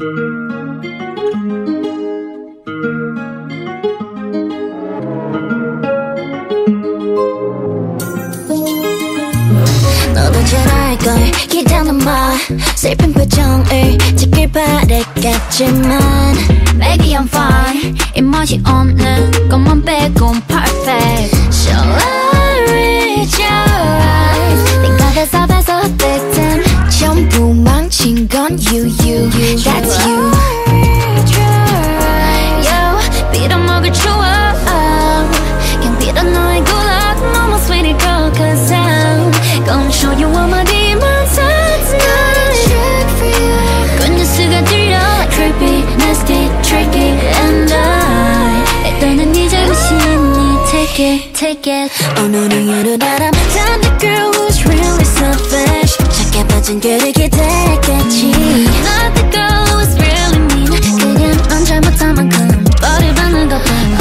너도 잘 알걸 기다는 마. 슬픈 표정을 짓길 바랬겠지만 Baby I'm fine. 입맛이 없는 take it take it 오늘은 예를 알아 I'm the girl who's really selfish 작게 빠진 그를 기대했겠지 Not the girl who's really mean 그냥 넌 잘못한 만큼 뻘을 받는 것뿐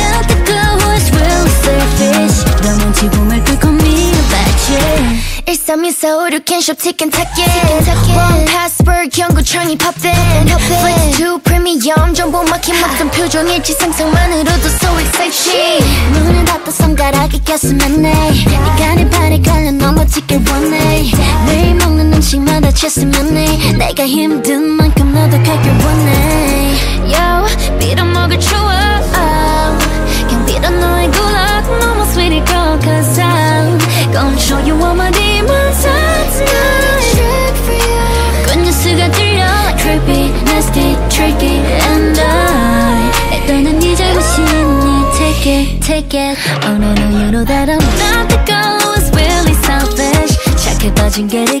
Not the girl who's really selfish 너 멈추고 말고 call me a bad chick 132456 캔숍 티켓 타겟 One password 경고창이 팝된 Flex premium 정보 막힌 막던 표정일지 상상만으로도 so exciting 눈을 닫고 손가락이 꼈으면 해. 네가 내 발에 걸려 넘어지길 원해. 매일 먹는 음식마다 쳤으면 해. 내가 힘든 take it take it 오늘은 you know that I'm not the girl who's really selfish 착해 빠진 게를